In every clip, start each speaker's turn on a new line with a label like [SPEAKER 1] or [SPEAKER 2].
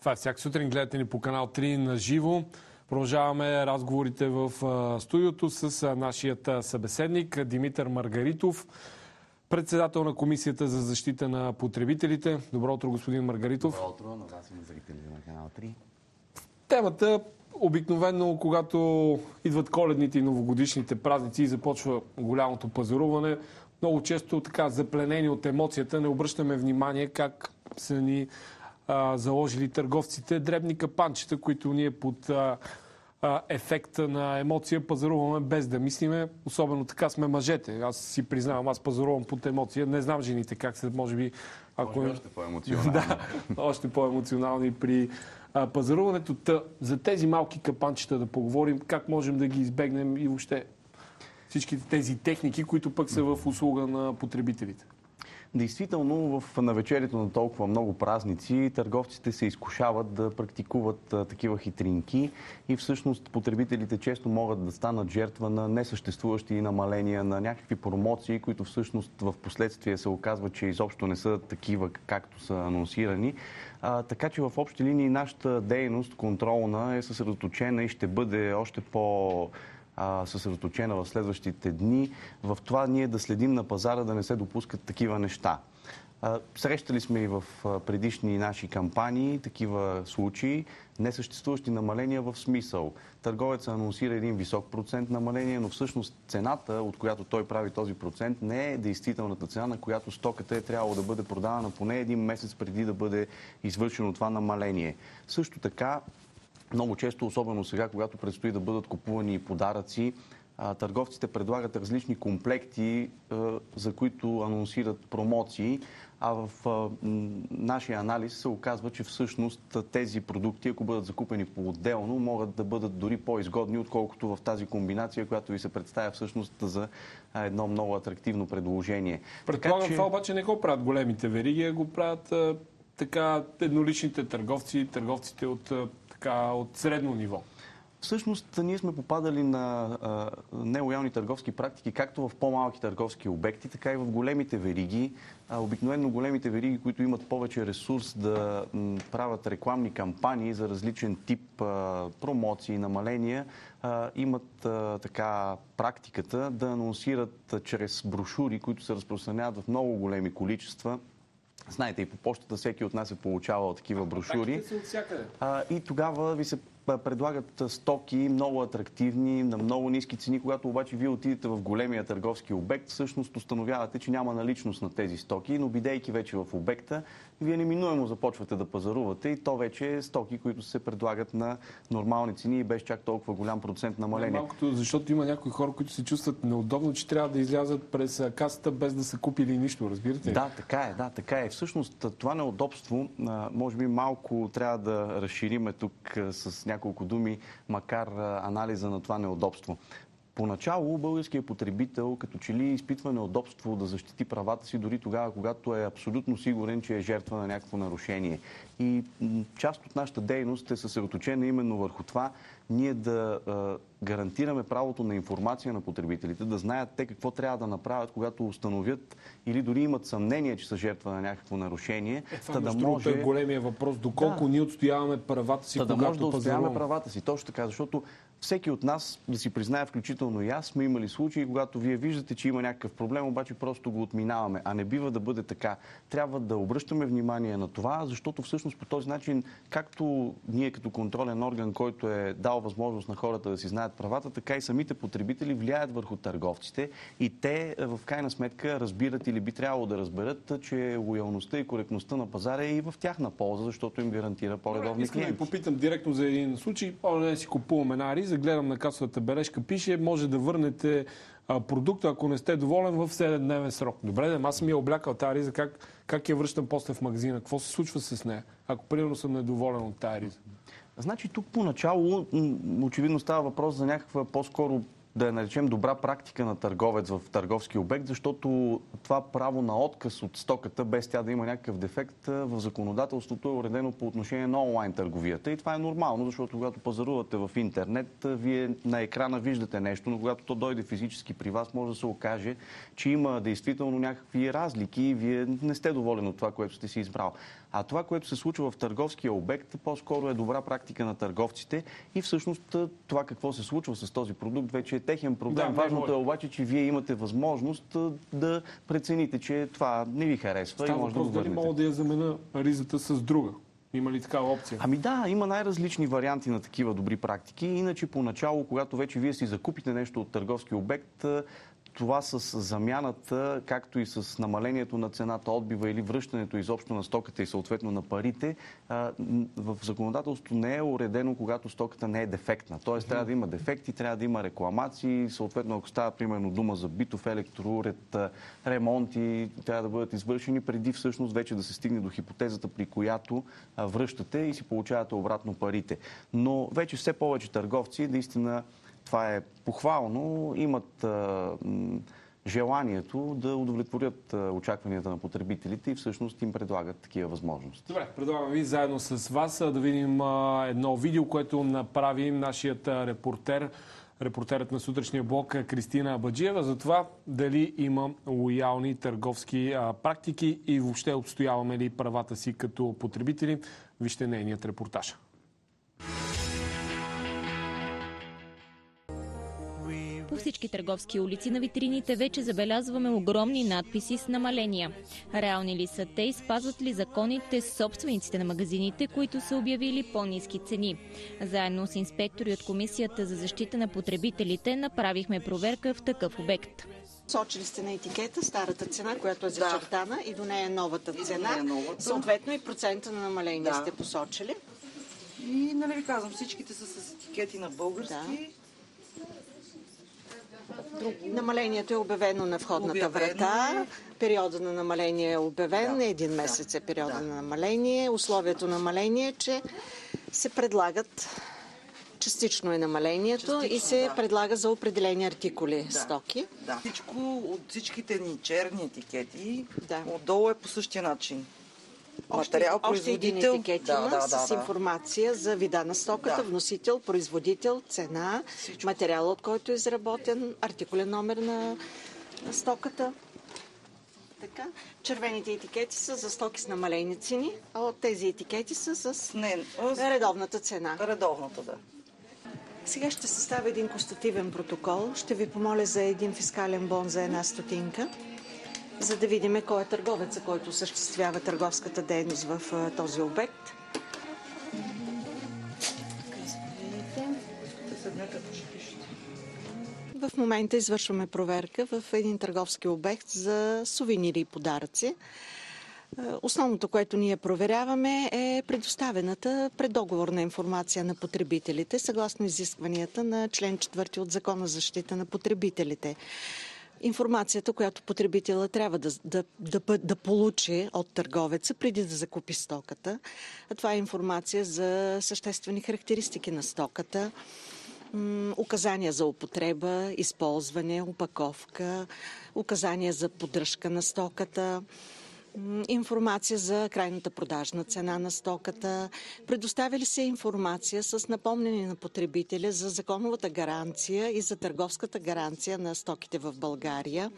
[SPEAKER 1] Това е всяка сутрин. Гледате ни по канал 3 на живо. Продължаваме разговорите в студиото с нашият събеседник Димитър Маргаритов, председател на Комисията за защита на потребителите. Добро утро, господин Маргаритов.
[SPEAKER 2] Добро утро на вас и на зрителите на канал 3.
[SPEAKER 1] Темата обикновено, когато идват коледните и новогодишните празници и започва голямото пазаруване, много често така запленени от емоцията, не обръщаме внимание как са ни а, заложили търговците дребни капанчета, които ние под а, а, ефекта на емоция пазаруваме без да мислиме. Особено така сме мъжете. Аз си признавам, аз пазарувам под емоция. Не знам жените как се, може би...
[SPEAKER 2] Ако... Може още по-емоционални.
[SPEAKER 1] да, още по-емоционални при а, пазаруването. Та, за тези малки капанчета да поговорим, как можем да ги избегнем и въобще всичките тези техники, които пък са в услуга на потребителите.
[SPEAKER 2] Действително, в навечерието на толкова много празници, търговците се изкушават да практикуват а, такива хитринки и всъщност потребителите често могат да станат жертва на несъществуващи намаления, на някакви промоции, които всъщност в последствие се оказва, че изобщо не са такива, както са анонсирани. А, така че в общи линии нашата дейност, контролна, е съсредоточена и ще бъде още по- съсредоточена в следващите дни, в това ние да следим на пазара да не се допускат такива неща. Срещали сме и в предишни наши кампании такива случаи, несъществуващи намаления в смисъл. Търговец анонсира един висок процент намаление, но всъщност цената, от която той прави този процент, не е действителната цена, на която стоката е трябвало да бъде продавана поне един месец преди да бъде извършено това намаление. Също така много често, особено сега, когато предстои да бъдат купувани подаръци, търговците предлагат различни комплекти, за които анонсират промоции, а в нашия анализ се оказва, че всъщност тези продукти, ако бъдат закупени по-отделно, могат да бъдат дори по-изгодни, отколкото в тази комбинация, която ви се представя всъщност за едно много атрактивно предложение.
[SPEAKER 1] Предполагам, че... това обаче не го правят големите вериги, а го правят така едноличните търговци, търговците от така, от средно ниво?
[SPEAKER 2] Всъщност, ние сме попадали на а, нелоялни търговски практики, както в по-малки търговски обекти, така и в големите вериги. А, обикновено големите вериги, които имат повече ресурс да м, правят рекламни кампании за различен тип а, промоции, намаления, имат така практиката да анонсират чрез брошури, които се разпространяват в много големи количества, Знаете, и по почтата всеки от нас е получавал такива брошури. А, и тогава ви се предлагат стоки много атрактивни, на много ниски цени. Когато обаче вие отидете в големия търговски обект, всъщност установявате, че няма наличност на тези стоки, но бидейки вече в обекта, вие неминуемо започвате да пазарувате и то вече е стоки, които се предлагат на нормални цени и без чак толкова голям процент намаление.
[SPEAKER 1] Малкото, защото има някои хора, които се чувстват неудобно, че трябва да излязат през касата без да са купили нищо, разбирате?
[SPEAKER 2] Да, така е, да, така е. Всъщност това неудобство, може би малко трябва да разшириме тук с няколко думи, макар анализа на това неудобство. Поначало българският потребител като че ли изпитва неудобство да защити правата си дори тогава, когато е абсолютно сигурен, че е жертва на някакво нарушение. И част от нашата дейност е съсредоточена именно върху това ние да гарантираме правото на информация на потребителите, да знаят те какво трябва да направят, когато установят или дори имат съмнение, че са жертва на някакво нарушение.
[SPEAKER 1] Е, това да може... е големия въпрос. Доколко да. ние отстояваме правата си,
[SPEAKER 2] та
[SPEAKER 1] да
[SPEAKER 2] може да отстояваме правата си. Точно така, защото всеки от нас, да си признае, включително и аз, сме имали случаи, когато вие виждате, че има някакъв проблем, обаче просто го отминаваме. А не бива да бъде така. Трябва да обръщаме внимание на това, защото всъщност по този начин, както ние като контролен орган, който е дал възможност на хората да си знаят правата, така и самите потребители влияят върху търговците и те в крайна сметка разбират или би трябвало да разберат, че лоялността и коректността на пазара е и в тяхна полза, защото им гарантира по-редовни клиенти.
[SPEAKER 1] Искам да попитам директно за един случай. По-не си купуваме една риза, гледам на касовата бележка, пише, може да върнете продукта, ако не сте доволен, в 7-дневен срок. Добре, да, аз съм я облякал тази риза, как, как я връщам после в магазина? Какво се случва с нея, ако примерно съм недоволен от тази риза?
[SPEAKER 2] Значи тук поначало очевидно става въпрос за някаква по-скоро да я наречем добра практика на търговец в търговски обект, защото това право на отказ от стоката, без тя да има някакъв дефект, в законодателството е уредено по отношение на онлайн търговията. И това е нормално, защото когато пазарувате в интернет, вие на екрана виждате нещо, но когато то дойде физически при вас, може да се окаже, че има действително някакви разлики и вие не сте доволен от това, което сте си избрал. А това, което се случва в търговския обект, по-скоро е добра практика на търговците и всъщност това какво се случва с този продукт вече е техен проблем. Да, Важното е обаче, че вие имате възможност да прецените, че това не ви харесва
[SPEAKER 1] Става
[SPEAKER 2] и може да го
[SPEAKER 1] мога да я замена ризата с друга? Има ли такава опция?
[SPEAKER 2] Ами да, има най-различни варианти на такива добри практики. Иначе поначало, когато вече вие си закупите нещо от търговски обект, това с замяната, както и с намалението на цената, отбива или връщането изобщо на стоката и съответно на парите, в законодателството не е уредено, когато стоката не е дефектна. Тоест трябва да има дефекти, трябва да има рекламации, съответно ако става примерно дума за битов електроуред, ремонти, трябва да бъдат извършени преди всъщност вече да се стигне до хипотезата, при която връщате и си получавате обратно парите. Но вече все повече търговци наистина това е похвално, имат желанието да удовлетворят очакванията на потребителите и всъщност им предлагат такива възможности.
[SPEAKER 1] Добре, предлагам ви заедно с вас да видим едно видео, което направи нашият репортер, репортерът на сутрешния блок Кристина Абаджиева за това дали има лоялни търговски практики и въобще отстояваме ли правата си като потребители. Вижте нейният репортаж.
[SPEAKER 3] Всички търговски улици на витрините вече забелязваме огромни надписи с намаления. Реални ли са те и спазват ли законите собствениците на магазините, които са обявили по-низки цени? Заедно с инспектори от Комисията за защита на потребителите направихме проверка в такъв обект.
[SPEAKER 4] Сочили сте на етикета старата цена, която е зачертана да. и до нея е новата цена. Е новата. Съответно и процента на намаление да. сте посочили.
[SPEAKER 5] И нали ви казвам, всичките са с етикети на български. Да
[SPEAKER 4] Намалението е обявено на входната врата. Периода на намаление е обявен. Един месец е периода да. на намаление. Условието на намаление е, че се предлагат частично е намалението частично, и се да. предлага за определени артикули да. стоки.
[SPEAKER 5] Да. Всичко от всичките ни черни етикети да. отдолу е по същия начин
[SPEAKER 4] материал, още един етикет да, да, да, с информация за вида на стоката, да. вносител, производител, цена, Всичко. материал, от който е изработен, артикулен номер на, на стоката. Така. Червените етикети са за стоки с намалени цени, а от тези етикети са с Не, редовната цена.
[SPEAKER 5] Редовната, да.
[SPEAKER 4] Сега ще съставя един констативен протокол. Ще ви помоля за един фискален бон за една стотинка за да видим кой е търговеца, който осъществява търговската дейност в този обект. В момента извършваме проверка в един търговски обект за сувенири и подаръци. Основното, което ние проверяваме е предоставената преддоговорна информация на потребителите, съгласно изискванията на член 4 от Закона за защита на потребителите информацията, която потребителя трябва да, да, да, да получи от търговеца преди да закупи стоката. А това е информация за съществени характеристики на стоката, указания за употреба, използване, упаковка, указания за поддръжка на стоката, информация за крайната продажна цена на стоката. Предоставя ли се информация с напомнение на потребителя за законовата гаранция и за търговската гаранция на стоките в България?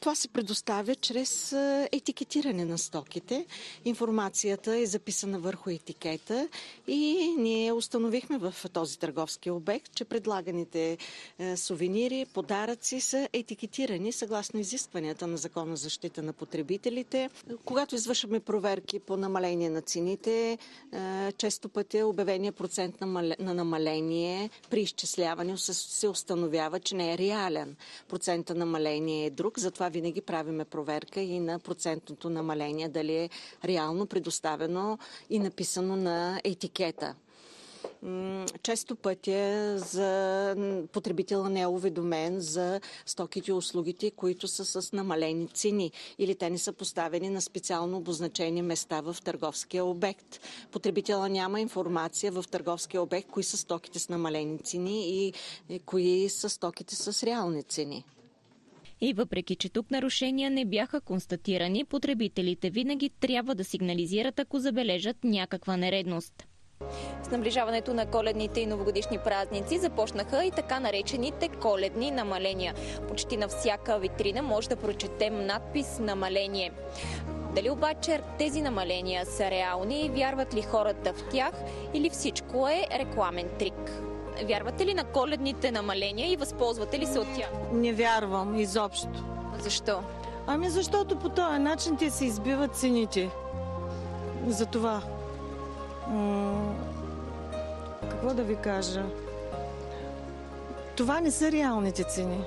[SPEAKER 4] Това се предоставя чрез етикетиране на стоките. Информацията е записана върху етикета и ние установихме в този търговски обект, че предлаганите сувенири, подаръци са етикетирани съгласно изискванията на Закона за защита на потребителите. Когато извършваме проверки по намаление на цените, често пъти е обявения процент на намаление при изчисляване се установява, че не е реален. Процента намаление е друг, затова винаги правиме проверка и на процентното намаление, дали е реално предоставено и написано на етикета. често пътя за потребителя не е уведомен за стоките и услугите, които са с намалени цени или те не са поставени на специално обозначени места в търговския обект. Потребителя няма информация в търговския обект кои са стоките с намалени цени и кои са стоките с реални цени.
[SPEAKER 3] И въпреки, че тук нарушения не бяха констатирани, потребителите винаги трябва да сигнализират, ако забележат някаква нередност. С наближаването на коледните и новогодишни празници започнаха и така наречените коледни намаления. Почти на всяка витрина може да прочетем надпис «Намаление». Дали обаче тези намаления са реални и вярват ли хората в тях или всичко е рекламен трик? Вярвате ли на коледните намаления и възползвате ли се от тях?
[SPEAKER 6] Не вярвам изобщо.
[SPEAKER 3] Защо?
[SPEAKER 6] Ами защото по този начин те се избиват цените. За това. какво да ви кажа? Това не са реалните цени.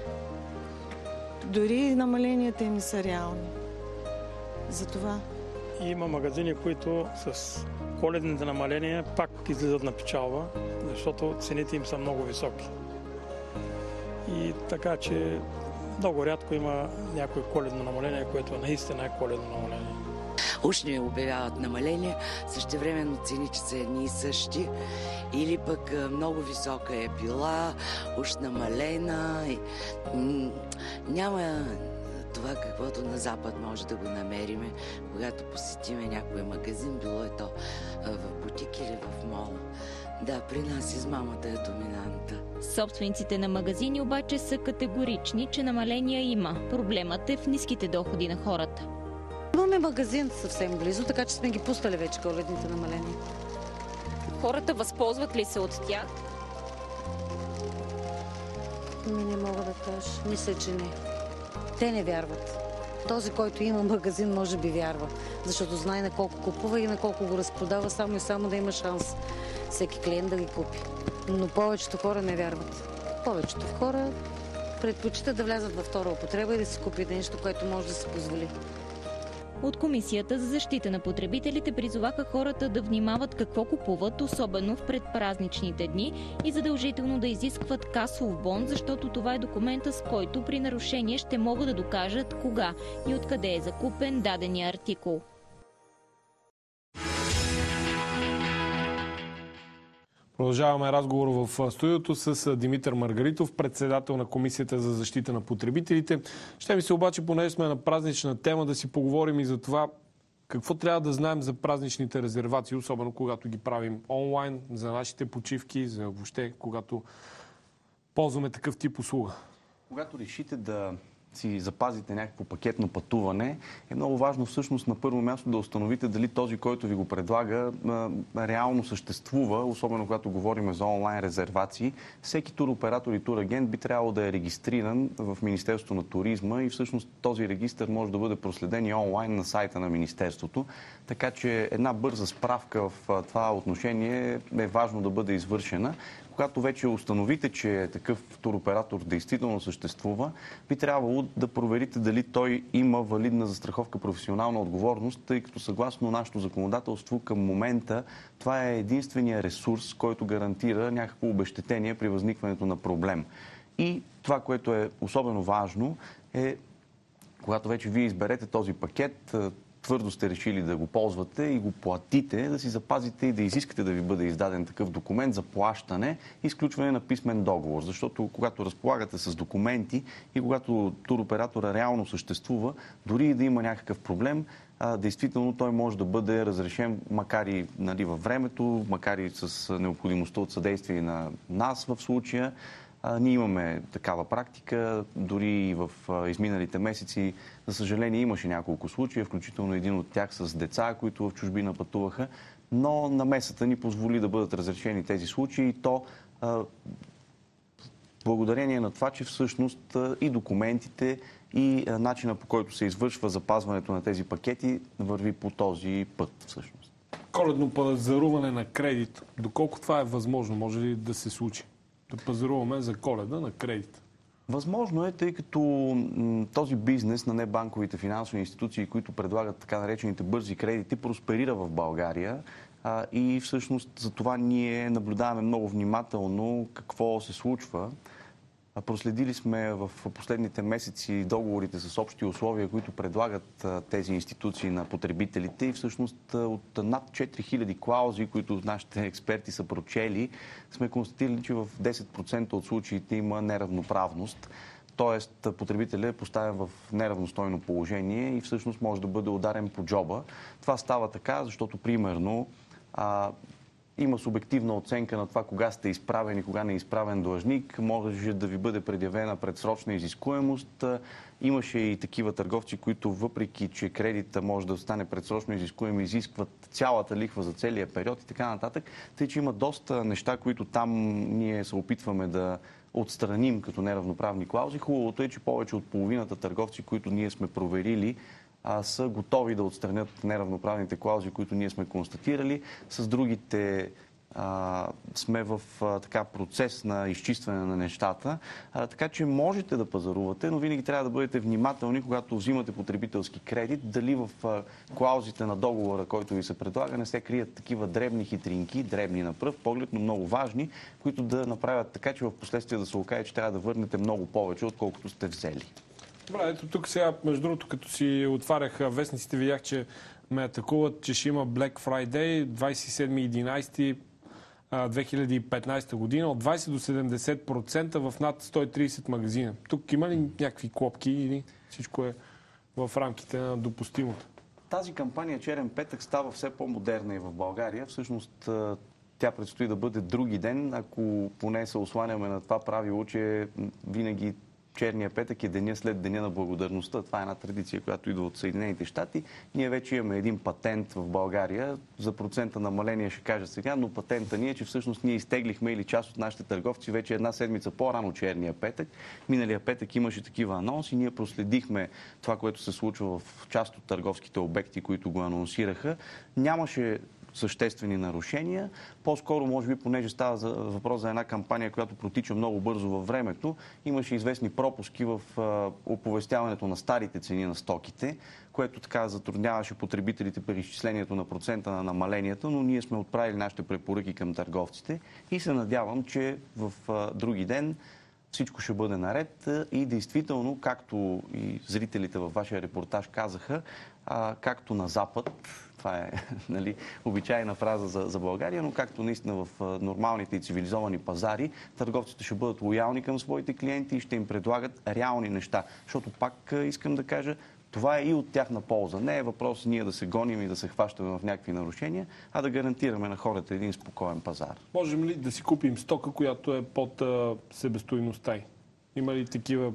[SPEAKER 6] Дори намаленията им не са реални. За това.
[SPEAKER 7] Има магазини, които с коледните намаления пак излизат на печалба, защото цените им са много високи. И така, че много рядко има някое коледно намаление, което наистина е коледно намаление.
[SPEAKER 8] Уж обявяват намаление, същевременно цените са едни и същи. Или пък много висока е била, уж намалена. Няма това, каквото на Запад може да го намериме, когато посетиме някой магазин, било е то в бутик или в мол. Да, при нас измамата е доминанта.
[SPEAKER 3] Собствениците на магазини обаче са категорични, че намаления има. Проблемът е в ниските доходи на хората.
[SPEAKER 9] Имаме магазин съвсем близо, така че сме ги пускали вече коледните намаления.
[SPEAKER 3] Хората възползват ли се от тях?
[SPEAKER 9] Не мога да кажа. Мисля, че не. Те не вярват. Този, който има магазин, може би вярва, защото знае на колко купува и на колко го разпродава, само и само да има шанс всеки клиент да ги купи. Но повечето хора не вярват. Повечето хора предпочитат да влязат във втора употреба и да си купят нещо, което може да се позволи.
[SPEAKER 3] От Комисията за защита на потребителите призоваха хората да внимават какво купуват, особено в предпразничните дни и задължително да изискват касов бон, защото това е документа, с който при нарушение ще могат да докажат кога и откъде е закупен дадения артикул.
[SPEAKER 1] Продължаваме разговор в студиото с Димитър Маргаритов, председател на Комисията за защита на потребителите. Ще ми се обаче, понеже сме на празнична тема, да си поговорим и за това какво трябва да знаем за празничните резервации, особено когато ги правим онлайн, за нашите почивки, за въобще когато ползваме такъв тип услуга.
[SPEAKER 2] Когато решите да си запазите някакво пакетно пътуване, е много важно всъщност на първо място да установите дали този, който ви го предлага, реално съществува, особено когато говорим за онлайн резервации. Всеки туроператор и турагент би трябвало да е регистриран в Министерството на туризма и всъщност този регистр може да бъде проследен и онлайн на сайта на Министерството. Така че една бърза справка в това отношение е важно да бъде извършена когато вече установите, че такъв туроператор действително съществува, би трябвало да проверите дали той има валидна застраховка професионална отговорност, тъй като съгласно нашето законодателство към момента това е единствения ресурс, който гарантира някакво обещетение при възникването на проблем. И това, което е особено важно, е когато вече вие изберете този пакет, твърдо сте решили да го ползвате и го платите, да си запазите и да изискате да ви бъде издаден такъв документ за плащане и изключване на писмен договор. Защото когато разполагате с документи и когато туроператора реално съществува, дори и да има някакъв проблем, действително той може да бъде разрешен, макар и нали, във времето, макар и с необходимостта от съдействие на нас в случая. Ние имаме такава практика, дори и в изминалите месеци, за съжаление, имаше няколко случая, включително един от тях с деца, които в чужбина пътуваха, но намесата ни позволи да бъдат разрешени тези случаи то благодарение на това, че всъщност и документите, и начина по който се извършва запазването на тези пакети върви по този път всъщност.
[SPEAKER 1] Коледно пазаруване на кредит. Доколко това е възможно? Може ли да се случи? Да пазаруваме за коледа на кредит?
[SPEAKER 2] Възможно е, тъй като този бизнес на небанковите финансови институции, които предлагат така наречените бързи кредити, просперира в България. и всъщност за това ние наблюдаваме много внимателно какво се случва. Проследили сме в последните месеци договорите с общи условия, които предлагат тези институции на потребителите и всъщност от над 4000 клаузи, които нашите експерти са прочели, сме констатирали, че в 10% от случаите има неравноправност. Тоест, потребителят е поставен в неравностойно положение и всъщност може да бъде ударен по джоба. Това става така, защото примерно има субективна оценка на това кога сте изправен и кога не е изправен длъжник. Може да ви бъде предявена предсрочна изискуемост. Имаше и такива търговци, които въпреки, че кредита може да стане предсрочно изискуем, изискват цялата лихва за целия период и така нататък. Тъй, че има доста неща, които там ние се опитваме да отстраним като неравноправни клаузи. Хубавото е, че повече от половината търговци, които ние сме проверили, а, са готови да отстранят неравноправните клаузи, които ние сме констатирали. С другите сме в така процес на изчистване на нещата. Така че можете да пазарувате, но винаги трябва да бъдете внимателни, когато взимате потребителски кредит, дали в клаузите на договора, който ви се предлага, не се крият такива дребни хитринки, дребни на пръв поглед, но много важни, които да направят така, че в последствие да се окаже, че трябва да върнете много повече, отколкото сте взели.
[SPEAKER 1] Добре, ето тук сега, между другото, като си отварях вестниците, видях, че ме атакуват, че ще има Black Friday 27.11. 2015 година от 20 до 70% в над 130 магазина. Тук има ли някакви клопки или всичко е в рамките на допустимото?
[SPEAKER 2] Тази кампания Черен петък става все по-модерна и в България. Всъщност тя предстои да бъде други ден, ако поне се осланяме на това правило, че винаги черния петък е деня след деня на благодарността. Това е една традиция, която идва от Съединените щати. Ние вече имаме един патент в България. За процента намаление ще кажа сега, но патента ни е, че всъщност ние изтеглихме или част от нашите търговци вече една седмица по-рано черния петък. Миналия петък имаше такива анонси. Ние проследихме това, което се случва в част от търговските обекти, които го анонсираха. Нямаше съществени нарушения. По-скоро, може би, понеже става за въпрос за една кампания, която протича много бързо във времето, имаше известни пропуски в оповестяването на старите цени на стоките, което така затрудняваше потребителите при изчислението на процента на намаленията, но ние сме отправили нашите препоръки към търговците и се надявам, че в други ден всичко ще бъде наред и действително, както и зрителите във вашия репортаж казаха, както на Запад, това е нали, обичайна фраза за, за България, но както наистина в нормалните и цивилизовани пазари, търговците ще бъдат лоялни към своите клиенти и ще им предлагат реални неща. Защото пак искам да кажа, това е и от тяхна полза. Не е въпрос ние да се гоним и да се хващаме в някакви нарушения, а да гарантираме на хората един спокоен пазар.
[SPEAKER 1] Можем ли да си купим стока, която е под себестойността Има ли такива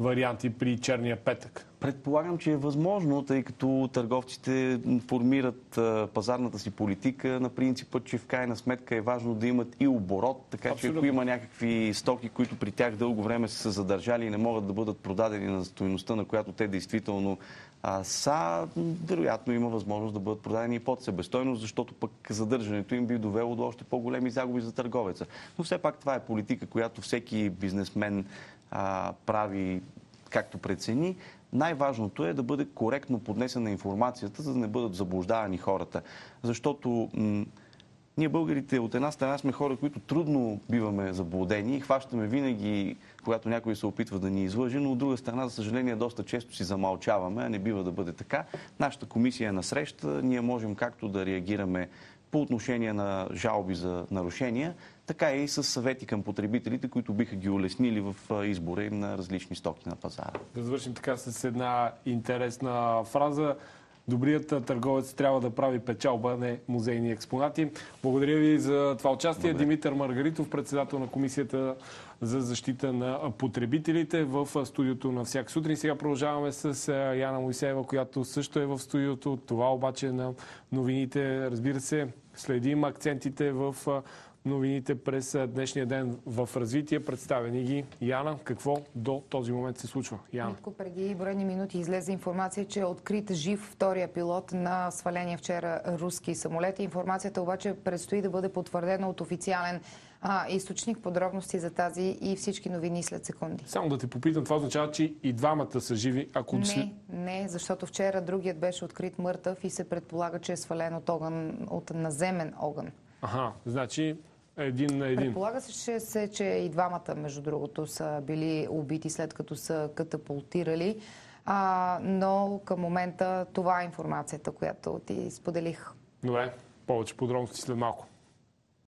[SPEAKER 1] варианти при черния петък?
[SPEAKER 2] Предполагам, че е възможно, тъй като търговците формират пазарната си политика на принципа, че в крайна сметка е важно да имат и оборот, така Абсолютно. че ако има някакви стоки, които при тях дълго време са се задържали и не могат да бъдат продадени на стоеността, на която те действително а, са, вероятно има възможност да бъдат продадени и под себестойност, защото пък задържането им би довело до още по-големи загуби за търговеца. Но все пак това е политика, която всеки бизнесмен а, прави както прецени. Най-важното е да бъде коректно поднесена информацията, за да не бъдат заблуждавани хората. Защото ние българите от една страна сме хора, които трудно биваме заблудени и хващаме винаги, когато някой се опитва да ни излъже, но от друга страна, за съжаление, доста често си замълчаваме, а не бива да бъде така. Нашата комисия е на среща, ние можем както да реагираме по отношение на жалби за нарушения, така и с съвети към потребителите, които биха ги улеснили в избора им на различни стоки на пазара.
[SPEAKER 1] Да завършим така с една интересна фраза. Добрият търговец трябва да прави печалба, не музейни експонати. Благодаря ви за това участие. Добре. Димитър Маргаритов, председател на Комисията за защита на потребителите в студиото на всяка сутрин. Сега продължаваме с Яна Моисеева, която също е в студиото. Това обаче на новините, разбира се, следим акцентите в новините през днешния ден в развитие. Представени ги Яна. Какво до този момент се случва? Яна.
[SPEAKER 10] Митко, преди броени минути излезе информация, че е открит жив втория пилот на сваления вчера руски самолет. Информацията обаче предстои да бъде потвърдена от официален а, източник. Подробности за тази и всички новини след секунди.
[SPEAKER 1] Само да те попитам, това означава, че и двамата са живи. Ако...
[SPEAKER 10] Не, не, защото вчера другият беше открит мъртъв и се предполага, че е свален от, огън, от наземен огън.
[SPEAKER 1] Ага, значи един на един.
[SPEAKER 10] Предполага се, че, че и двамата, между другото, са били убити след като са катапултирали. А, но към момента това е информацията, която ти споделих.
[SPEAKER 1] Добре, повече подробности след малко.